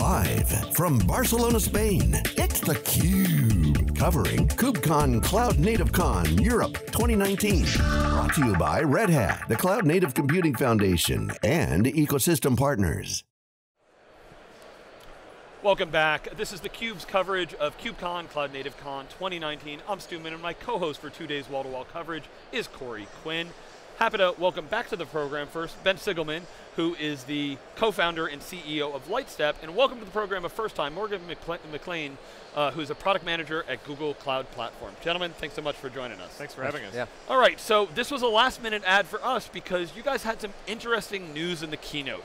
Live from Barcelona, Spain, it's theCUBE. Covering KubeCon Cloud Native Con Europe 2019. Brought to you by Red Hat, the Cloud Native Computing Foundation, and ecosystem partners. Welcome back. This is theCUBE's coverage of KubeCon Cloud Native Con 2019. I'm Stu Miniman, and my co-host for two days wall-to-wall -wall coverage is Corey Quinn. Happy to welcome back to the program first, Ben Sigelman, who is the co-founder and CEO of Lightstep, and welcome to the program a first time, Morgan McLean, uh, who's a product manager at Google Cloud Platform. Gentlemen, thanks so much for joining us. Thanks for having us. Yeah. All right, so this was a last minute ad for us because you guys had some interesting news in the keynote.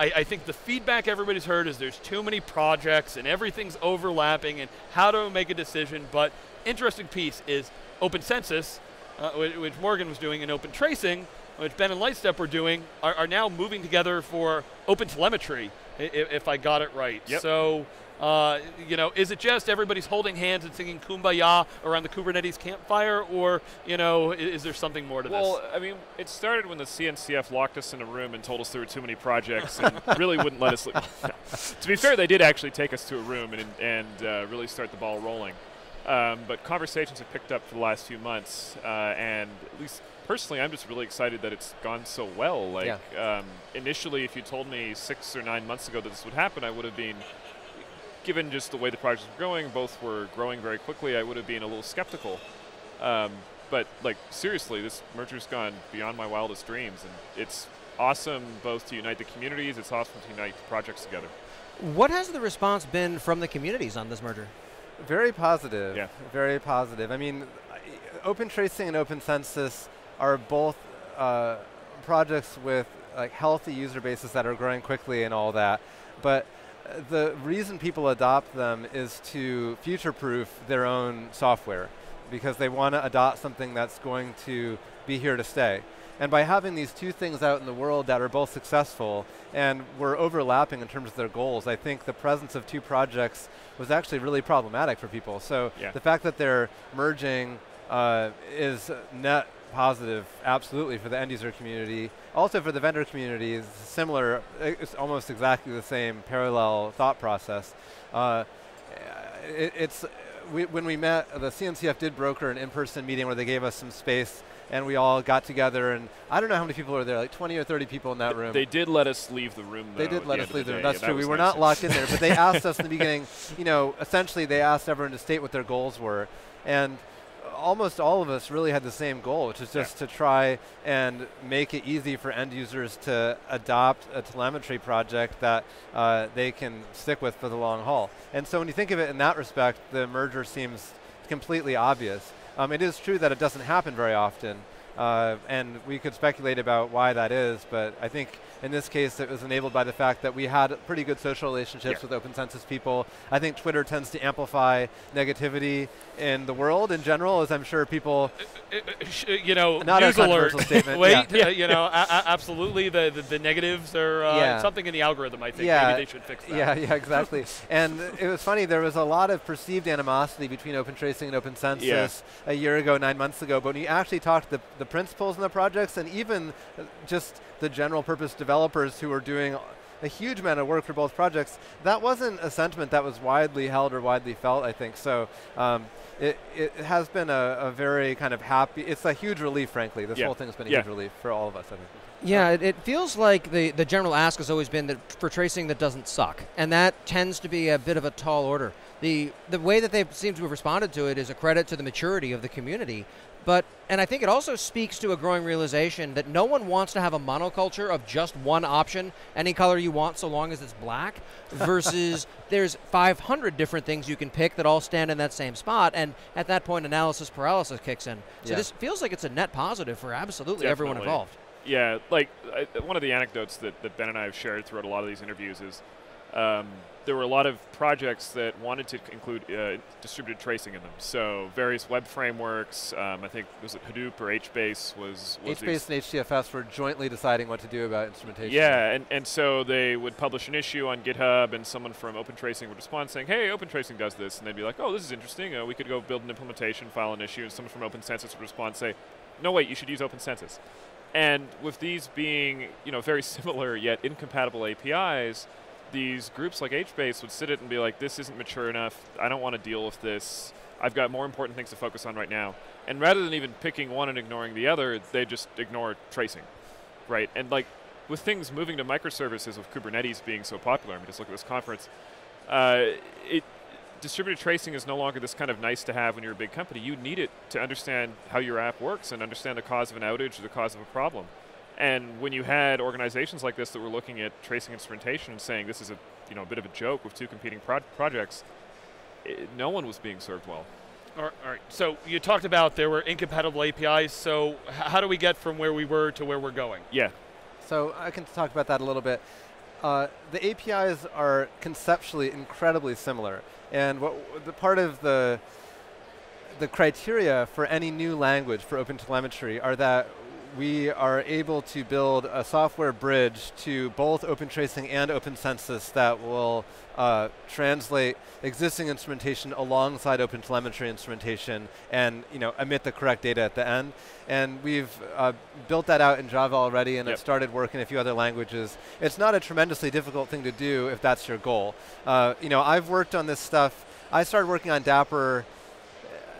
I, I, think the feedback everybody's heard is there's too many projects and everything's overlapping and how to make a decision, but interesting piece is OpenCensus, uh, which Morgan was doing in Open Tracing, which Ben and Lightstep were doing, are, are now moving together for Open Telemetry, if, if I got it right. Yep. So, uh, you know, is it just everybody's holding hands and singing Kumbaya around the Kubernetes campfire, or you know, is, is there something more to well, this? Well, I mean, it started when the CNCF locked us in a room and told us there were too many projects and really wouldn't let us. to be fair, they did actually take us to a room and, and uh, really start the ball rolling. Um, but conversations have picked up for the last few months, uh, and at least personally, I'm just really excited that it's gone so well. Like yeah. um, initially, if you told me six or nine months ago that this would happen, I would have been, given just the way the projects were going, both were growing very quickly. I would have been a little skeptical. Um, but like seriously, this merger's gone beyond my wildest dreams, and it's awesome both to unite the communities. It's awesome to unite the projects together. What has the response been from the communities on this merger? Very positive. Yeah. Very positive. I mean, Open Tracing and Open Census are both uh, projects with like healthy user bases that are growing quickly and all that. But the reason people adopt them is to future-proof their own software because they want to adopt something that's going to be here to stay. And by having these two things out in the world that are both successful and were overlapping in terms of their goals, I think the presence of two projects was actually really problematic for people. So yeah. the fact that they're merging uh, is net positive, absolutely, for the end user community. Also for the vendor community, is similar, it's almost exactly the same parallel thought process. Uh, it, it's, we, when we met, the CNCF did broker an in-person meeting where they gave us some space and we all got together and I don't know how many people were there, like 20 or 30 people in that room. They did let us leave the room though, They did let us leave the room, that's yeah, true. That we were nice. not locked in there, but they asked us in the beginning, you know, essentially they asked everyone to state what their goals were. And almost all of us really had the same goal, which is just yeah. to try and make it easy for end users to adopt a telemetry project that uh, they can stick with for the long haul. And so when you think of it in that respect, the merger seems completely obvious. Um, it is true that it doesn't happen very often, uh, and we could speculate about why that is, but I think in this case it was enabled by the fact that we had pretty good social relationships yeah. with open census people. I think Twitter tends to amplify negativity in the world in general, as I'm sure people... you know, not news a alert. statement. Wait, yeah. uh, you know, absolutely the, the, the, negatives are uh, yeah. something in the algorithm, I think. Yeah. Maybe they should fix that. Yeah, yeah, exactly. and it was funny, there was a lot of perceived animosity between open tracing and open census a year ago, nine months ago, but when you actually talked to the, the principals in the projects and even just the general purpose developers who are doing a huge amount of work for both projects, that wasn't a sentiment that was widely held or widely felt, I think. So um, it, it has been a, a, very kind of happy, it's a huge relief, frankly. This yeah. whole thing has been a yeah. huge relief for all of us, I think. Yeah, it, it, feels like the, the general ask has always been that for tracing that doesn't suck. And that tends to be a bit of a tall order. The, the way that they seem to have responded to it is a credit to the maturity of the community. But, and I think it also speaks to a growing realization that no one wants to have a monoculture of just one option, any color you want so long as it's black, versus there's 500 different things you can pick that all stand in that same spot, and at that point analysis paralysis kicks in. So Yeah. this feels like it's a net positive for absolutely Definitely. everyone involved. Yeah, like I, one of the anecdotes that, that Ben and I have shared throughout a lot of these interviews is um, there were a lot of projects that wanted to include uh, distributed tracing in them. So various web frameworks, um, I think, was it Hadoop or HBase was... was HBase and HDFS were jointly deciding what to do about instrumentation. Yeah, and, and so they would publish an issue on GitHub and someone from Open Tracing would respond saying, hey, Open Tracing does this. And they'd be like, oh, this is interesting. Uh, we could go build an implementation, file an issue. And someone from Open Census would respond and say, no, wait, you should use Open Census. And with these being, you know, very similar yet incompatible APIs, these groups like HBase would sit it and be like, this isn't mature enough. I don't want to deal with this. I've got more important things to focus on right now. And rather than even picking one and ignoring the other, they just ignore tracing, right? And like with things moving to microservices, with Kubernetes being so popular, I mean, just look at this conference. Uh, it distributed tracing is no longer this kind of nice to have when you're a big company. You need it to understand how your app works and understand the cause of an outage or the cause of a problem. And when you had organizations like this that were looking at tracing instrumentation and saying this is a you know a bit of a joke with two competing pro projects, it, no one was being served well. All right, all right. So you talked about there were incompatible APIs. So how do we get from where we were to where we're going? Yeah. So I can talk about that a little bit. Uh, the APIs are conceptually incredibly similar, and what the part of the the criteria for any new language for OpenTelemetry are that we are able to build a software bridge to both OpenTracing and OpenCensus that will uh, translate existing instrumentation alongside OpenTelemetry instrumentation and you know emit the correct data at the end. And we've uh, built that out in Java already, and yep. it started working in a few other languages. It's not a tremendously difficult thing to do if that's your goal. Uh, you know, I've worked on this stuff. I started working on Dapper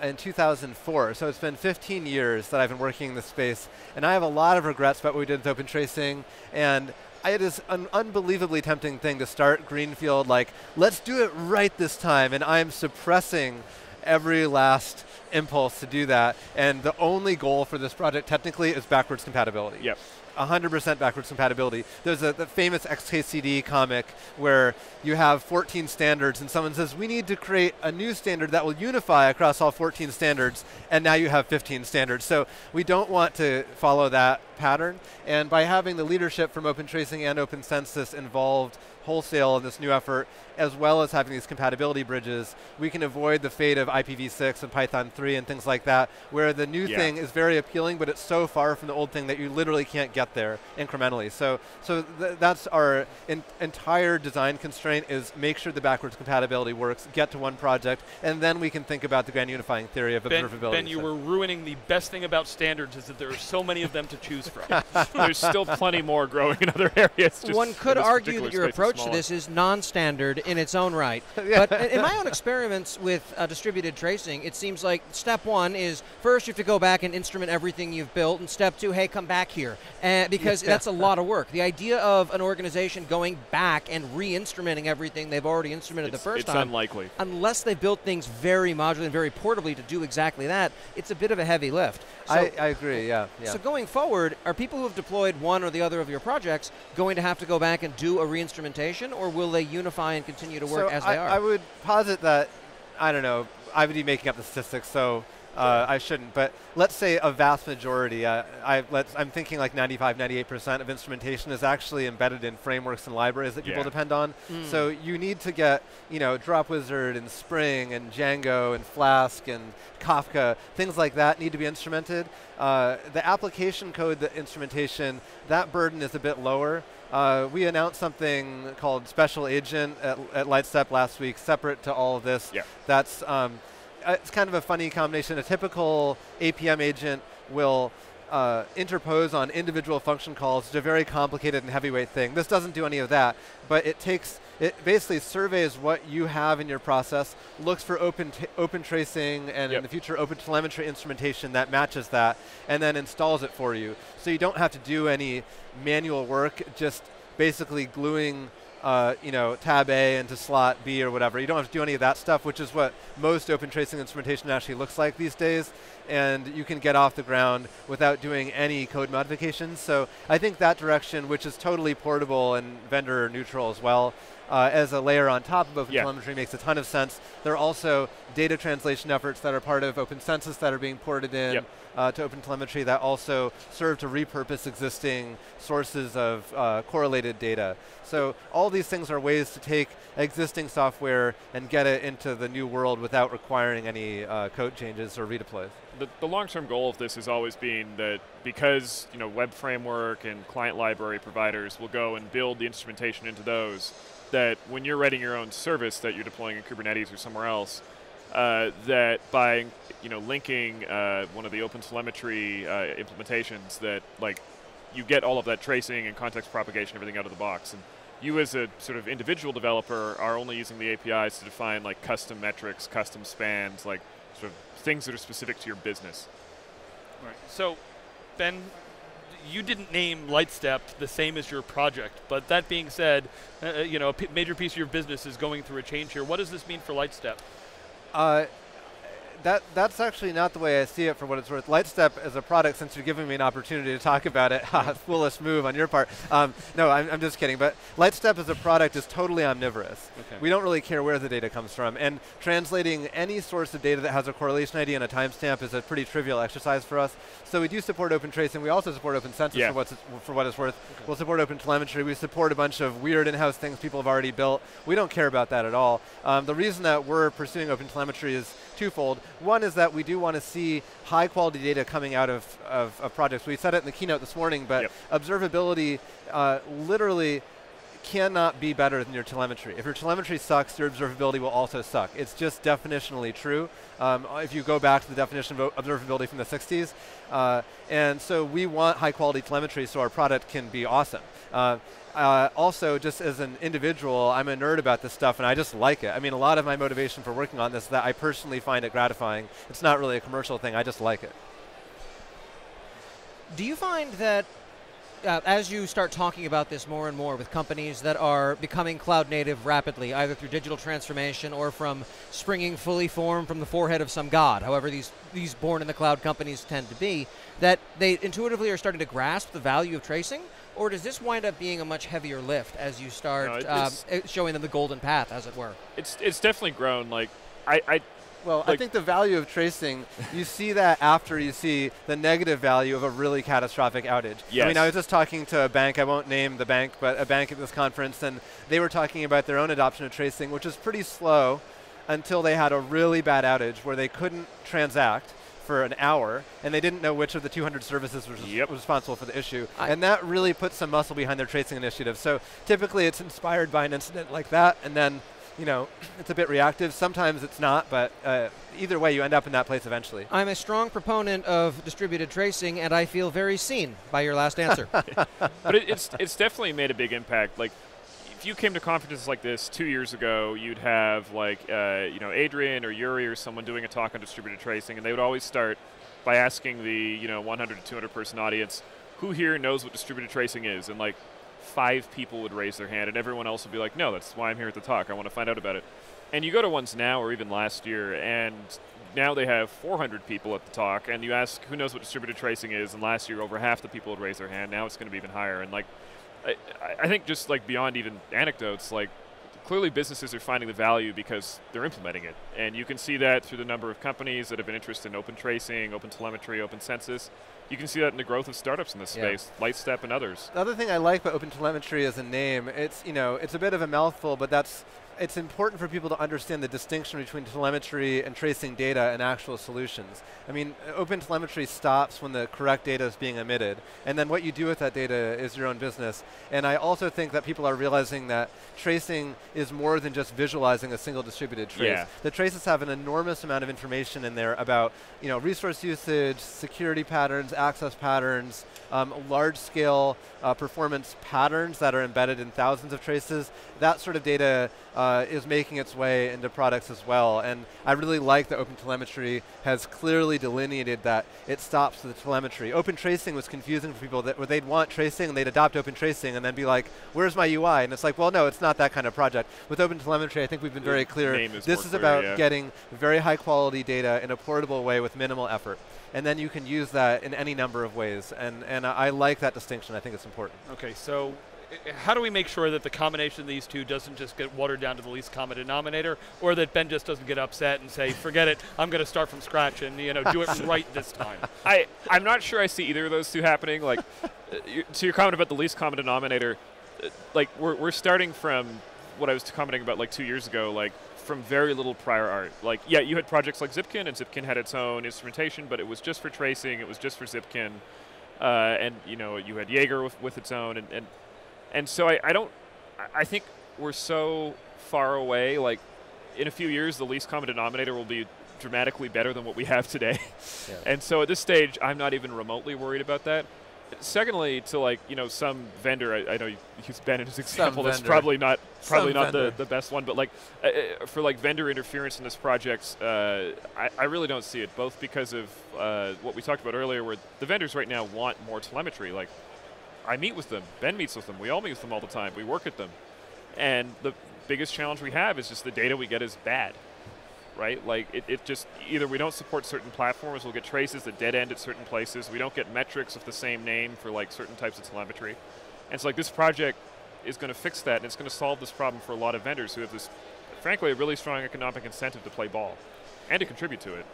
in 2004, so it's been 15 years that I've been working in this space, and I have a lot of regrets about what we did with open tracing, and it is an unbelievably tempting thing to start Greenfield like, let's do it right this time, and I'm suppressing every last impulse to do that, and the only goal for this project technically is backwards compatibility. Yep. 100% backwards compatibility. There's a the famous XKCD comic where you have 14 standards and someone says, we need to create a new standard that will unify across all 14 standards, and now you have 15 standards. So we don't want to follow that pattern. And by having the leadership from Open Tracing and Open Census involved wholesale in this new effort, as well as having these compatibility bridges, we can avoid the fate of IPv6 and Python 3 and things like that, where the new yeah. thing is very appealing, but it's so far from the old thing that you literally can't get there incrementally. So, so th that's our in entire design constraint is make sure the backwards compatibility works, get to one project, and then we can think about the grand unifying theory of ben, observability. Ben, you so. were ruining the best thing about standards is that there are so many of them to choose from. There's still plenty more growing in other areas. One could argue that your approach to this is non-standard in its own right. yeah. But in my own experiments with uh, distributed tracing, it seems like step one is first you have to go back and instrument everything you've built, and step two, hey, come back here, uh, because yeah. that's a lot of work. The idea of an organization going back and re-instrumenting everything they've already instrumented it's, the first it's time, unlikely. Unless they built things very modularly and very portably to do exactly that, it's a bit of a heavy lift. So, I, I agree. Yeah, yeah. So going forward, are people who have deployed one or the other of your projects going to have to go back and do a re-instrumentation, or will they unify and continue to work so as I, they are? I would posit that, I don't know, I would be making up the statistics, so uh, I shouldn't. But let's say a vast majority, uh, I, am thinking like 95, 98% of instrumentation is actually embedded in frameworks and libraries that yeah. people depend on. Mm. So you need to get, you know, Dropwizard and Spring and Django and Flask and Kafka, things like that need to be instrumented. Uh, the application code, the instrumentation, that burden is a bit lower. Uh, we announced something called Special Agent at, at Lightstep last week, separate to all of this. Yeah. That's um, it's kind of a funny combination. A typical APM agent will uh, interpose on individual function calls. It's a very complicated and heavyweight thing. This doesn't do any of that, but it takes it basically surveys what you have in your process, looks for open open tracing and yep. in the future open telemetry instrumentation that matches that, and then installs it for you. So you don't have to do any manual work, just basically gluing uh, you know, tab A into slot B or whatever. You don't have to do any of that stuff, which is what most open tracing instrumentation actually looks like these days. And you can get off the ground without doing any code modifications. So I think that direction, which is totally portable and vendor neutral as well, uh, as a layer on top of OpenTelemetry yeah. makes a ton of sense. There are also data translation efforts that are part of OpenCensus that are being ported in yep. uh, to OpenTelemetry that also serve to repurpose existing sources of uh, correlated data. So all these things are ways to take existing software and get it into the new world without requiring any uh, code changes or redeploys. The, the long-term goal of this has always been that because you know web framework and client library providers will go and build the instrumentation into those, that when you're writing your own service that you're deploying in Kubernetes or somewhere else, uh, that by you know linking uh, one of the open telemetry uh, implementations that like you get all of that tracing and context propagation everything out of the box and you as a sort of individual developer are only using the APIs to define like custom metrics, custom spans, like sort of things that are specific to your business. Right. So, Ben, you didn't name Lightstep the same as your project, but that being said, uh, uh you know, a major piece of your business is going through a change here. What does this mean for Lightstep? Uh, that that's actually not the way I see it for what it's worth. Lightstep as a product, since you're giving me an opportunity to talk about it, foolish move on your part. Um, no, I'm, I'm, just kidding. But Lightstep as a product is totally omnivorous. Okay. We don't really care where the data comes from, and translating any source of data that has a correlation ID and a timestamp is a pretty trivial exercise for us. So we do support open tracing. We also support open census yeah. for, what's for what it's worth. Okay. We'll support open telemetry. We support a bunch of weird in-house things people have already built. We don't care about that at all. Um, the reason that we're pursuing open telemetry is twofold. One is that we do want to see high quality data coming out of, of, of, projects. We said it in the keynote this morning, but yep. observability uh, literally cannot be better than your telemetry. If your telemetry sucks, your observability will also suck. It's just definitionally true. Um, if you go back to the definition of observability from the 60s. Uh, and so we want high quality telemetry so our product can be awesome. Uh, uh, also, just as an individual, I'm a nerd about this stuff and I just like it. I mean, a lot of my motivation for working on this is that I personally find it gratifying. It's not really a commercial thing, I just like it. Do you find that uh, as you start talking about this more and more with companies that are becoming cloud native rapidly, either through digital transformation or from springing fully formed from the forehead of some god, however these, these born in the cloud companies tend to be, that they intuitively are starting to grasp the value of tracing? Or does this wind up being a much heavier lift as you start no, um, showing them the golden path, as it were? It's, it's definitely grown. Like, I, I well, like I think the value of tracing, you see that after you see the negative value of a really catastrophic outage. Yes. I mean, I was just talking to a bank, I won't name the bank, but a bank at this conference, and they were talking about their own adoption of tracing, which is pretty slow until they had a really bad outage where they couldn't transact for an hour, and they didn't know which of the 200 services was yep. responsible for the issue. I and that really put some muscle behind their tracing initiative. So typically it's inspired by an incident like that, and then you know, it's a bit reactive. Sometimes it's not, but uh, either way, you end up in that place eventually. I'm a strong proponent of distributed tracing, and I feel very seen by your last answer. but it, it's it's definitely made a big impact. Like, if you came to conferences like this two years ago, you'd have like uh, you know Adrian or Yuri or someone doing a talk on distributed tracing, and they would always start by asking the you know 100 to 200 person audience, who here knows what distributed tracing is, and like five people would raise their hand, and everyone else would be like, no, that's why I'm here at the talk. I want to find out about it. And you go to ones now or even last year, and now they have 400 people at the talk, and you ask who knows what distributed tracing is, and last year over half the people would raise their hand. Now it's going to be even higher. And like, I, I think just like beyond even anecdotes, like clearly businesses are finding the value because they're implementing it. And you can see that through the number of companies that have been interested in open tracing, open telemetry, open census. You can see that in the growth of startups in this yeah. space, Lightstep and others. The other thing I like about open telemetry as a name, it's you know, it's a bit of a mouthful, but that's it's important for people to understand the distinction between telemetry and tracing data and actual solutions. I mean, open telemetry stops when the correct data is being emitted, and then what you do with that data is your own business. And I also think that people are realizing that tracing is more than just visualizing a single distributed trace. Yeah. The traces have an enormous amount of information in there about you know, resource usage, security patterns, access patterns, um, large-scale uh, performance patterns that are embedded in thousands of traces. That sort of data uh, Uh, is making its way into products as well. And I really like that OpenTelemetry has clearly delineated that it stops the telemetry. Open tracing was confusing for people that they'd want tracing and they'd adopt open tracing and then be like, where's my UI? And it's like, well, no, it's not that kind of project. With OpenTelemetry, I think we've been very clear. Is this is clear, about yeah. getting very high quality data in a portable way with minimal effort and then you can use that in any number of ways. And, and I like that distinction. I think it's important. Okay, so how do we make sure that the combination of these two doesn't just get watered down to the least common denominator, or that Ben just doesn't get upset and say, "Forget it, I'm going to start from scratch and you know do it right this time." I I'm not sure I see either of those two happening. Like, uh, to your comment about the least common denominator, uh, like we're we're starting from what I was commenting about like two years ago, like from very little prior art. Like, yeah, you had projects like Zipkin, and Zipkin had its own instrumentation, but it was just for tracing. It was just for Zipkin, uh, and you know, you had Jaeger with, with its own, and and and so I, I don't. I think we're so far away. Like, in a few years, the least common denominator will be dramatically better than what we have today. Yeah. and so at this stage, I'm not even remotely worried about that. Secondly, to like you know some vendor, I, I know you use Ben as example. That's probably not probably Some not the, vendor. the best one, but like uh, uh, for like vendor interference in this project, uh, I, I really don't see it. Both because of uh, what we talked about earlier, where the vendors right now want more telemetry. Like I meet with them, Ben meets with them, we all meet with them all the time. We work at them, and the biggest challenge we have is just the data we get is bad right? Like it, it just either we don't support certain platforms, we'll get traces that dead end at certain places. We don't get metrics of the same name for like certain types of telemetry. And so like this project is going to fix that and it's going to solve this problem for a lot of vendors who have this frankly a really strong economic incentive to play ball and to contribute to it.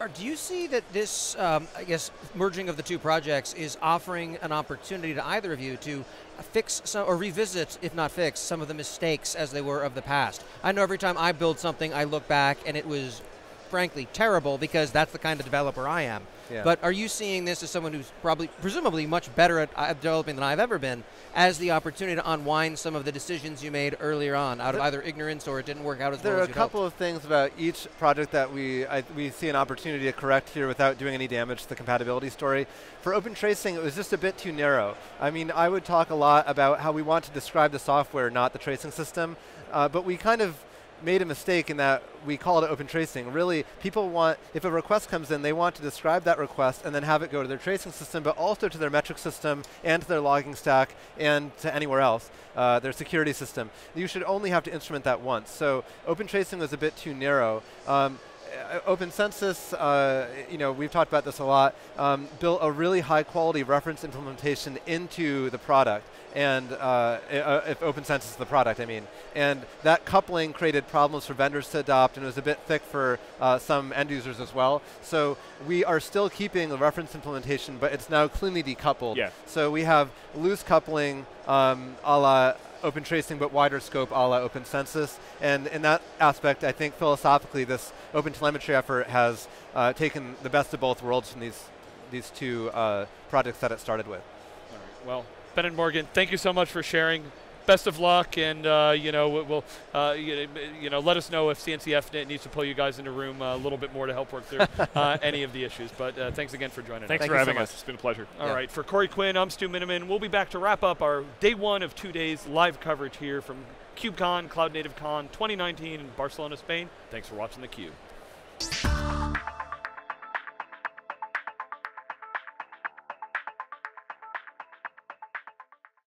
Or do you see that this, um, I guess, merging of the two projects is offering an opportunity to either of you to fix some, or revisit, if not fix, some of the mistakes as they were of the past? I know every time I build something, I look back and it was, frankly, terrible because that's the kind of developer I am. Yeah. But are you seeing this as someone who's probably, presumably, much better at developing than I've ever been, as the opportunity to unwind some of the decisions you made earlier on out of either ignorance or it didn't work out as There well are as a you'd hoped? couple of things about each project that we I, we see an opportunity to correct here without doing any damage to the compatibility story. For open tracing, it was just a bit too narrow. I mean, I would talk a lot about how we want to describe the software, not the tracing system, uh, but we kind of made a mistake in that we call it open tracing. Really, people want, if a request comes in, they want to describe that request and then have it go to their tracing system, but also to their metric system and to their logging stack and to anywhere else, uh, their security system. You should only have to instrument that once. So open tracing was a bit too narrow. Um, Open Census, uh, you know, we've talked about this a lot, um, built a really high quality reference implementation into the product. And uh, uh, if Open Census is the product, I mean. And that coupling created problems for vendors to adopt and it was a bit thick for uh, some end users as well. So we are still keeping the reference implementation, but it's now cleanly decoupled. Yeah. So we have loose coupling um, a la open tracing, but wider scope a la open census. And in that aspect, I think philosophically, this open telemetry effort has uh, taken the best of both worlds from these, these two uh, projects that it started with. All right. Well, Ben and Morgan, thank you so much for sharing. Best of luck, and uh, you know we- we'll uh, you, you know let us know if CNCF needs to pull you guys into a room uh, a little bit more to help work through uh, any of the issues. But uh, thanks again for joining us. Thanks Thank for you so having much. us. It's been a pleasure. us. All right, Yeah. for Corey Quinn, I'm Stu Miniman. We'll be back to wrap up our day one of two days live coverage here from KubeCon, Cloud Native Con 2019 in Barcelona, Spain. Thanks for watching the Cube.